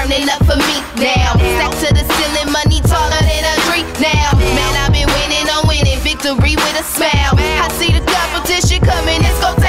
turning up for me now. Stack to the ceiling, money taller than a tree now. Man, I've been winning on winning, victory with a smile. I see the competition coming, it's going